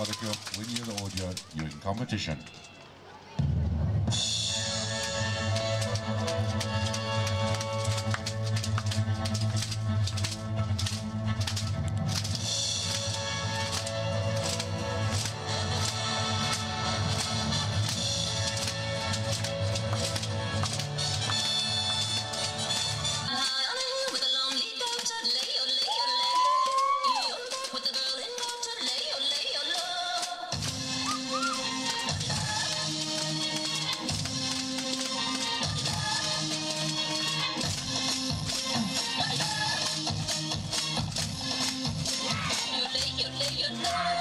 Buttercup linear audio using competition. Yeah.